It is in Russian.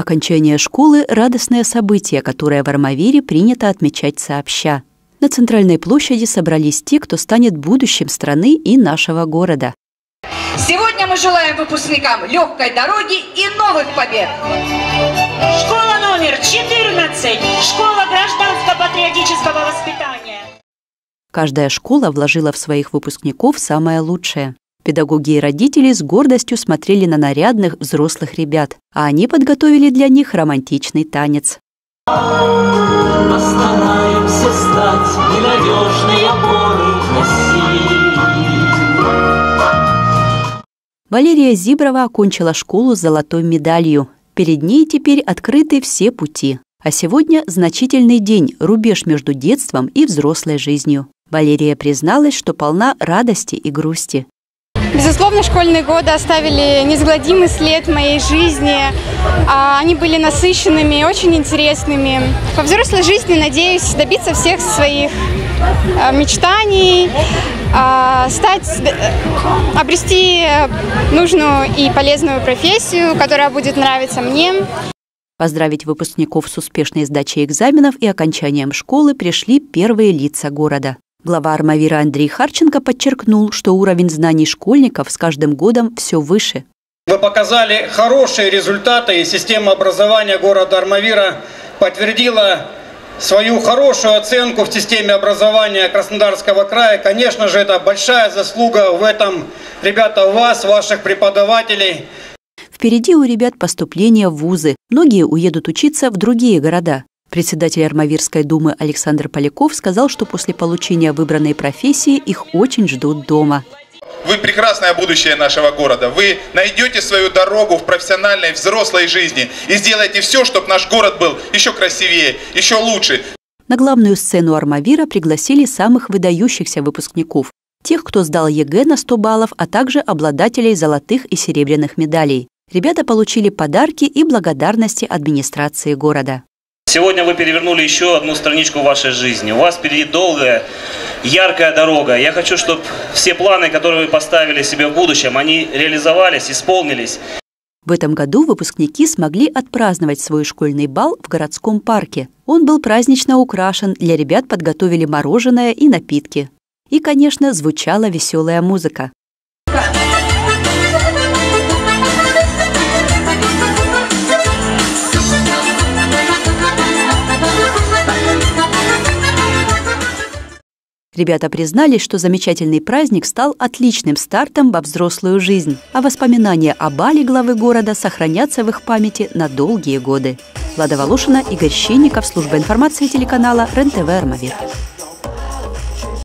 Окончание школы – радостное событие, которое в Армавире принято отмечать сообща. На центральной площади собрались те, кто станет будущим страны и нашего города. Сегодня мы желаем выпускникам легкой дороги и новых побед. Школа номер 14. Школа гражданско-патриотического воспитания. Каждая школа вложила в своих выпускников самое лучшее. Педагоги и родители с гордостью смотрели на нарядных взрослых ребят, а они подготовили для них романтичный танец. Постараемся стать ненадежной опорой России. Валерия Зиброва окончила школу с золотой медалью. Перед ней теперь открыты все пути. А сегодня значительный день, рубеж между детством и взрослой жизнью. Валерия призналась, что полна радости и грусти. Безусловно, школьные годы оставили неизгладимый след в моей жизни. А, они были насыщенными, очень интересными. Во взрослой жизни надеюсь добиться всех своих а, мечтаний, а, стать, э, обрести нужную и полезную профессию, которая будет нравиться мне. Поздравить выпускников с успешной сдачей экзаменов и окончанием школы пришли первые лица города. Глава Армавира Андрей Харченко подчеркнул, что уровень знаний школьников с каждым годом все выше. Вы показали хорошие результаты, и система образования города Армавира подтвердила свою хорошую оценку в системе образования Краснодарского края. Конечно же, это большая заслуга в этом, ребята, вас, ваших преподавателей. Впереди у ребят поступление в вузы. Многие уедут учиться в другие города. Председатель Армавирской думы Александр Поляков сказал, что после получения выбранной профессии их очень ждут дома. Вы прекрасное будущее нашего города. Вы найдете свою дорогу в профессиональной, взрослой жизни и сделаете все, чтобы наш город был еще красивее, еще лучше. На главную сцену Армавира пригласили самых выдающихся выпускников. Тех, кто сдал ЕГЭ на 100 баллов, а также обладателей золотых и серебряных медалей. Ребята получили подарки и благодарности администрации города. Сегодня вы перевернули еще одну страничку вашей жизни. У вас впереди долгая, яркая дорога. Я хочу, чтобы все планы, которые вы поставили себе в будущем, они реализовались, исполнились. В этом году выпускники смогли отпраздновать свой школьный бал в городском парке. Он был празднично украшен, для ребят подготовили мороженое и напитки. И, конечно, звучала веселая музыка. Ребята признались, что замечательный праздник стал отличным стартом во взрослую жизнь, а воспоминания о бале главы города сохранятся в их памяти на долгие годы. Влада Волошина, Игорь Щенников, служба информации телеканала РЕН-ТВ «Армавир».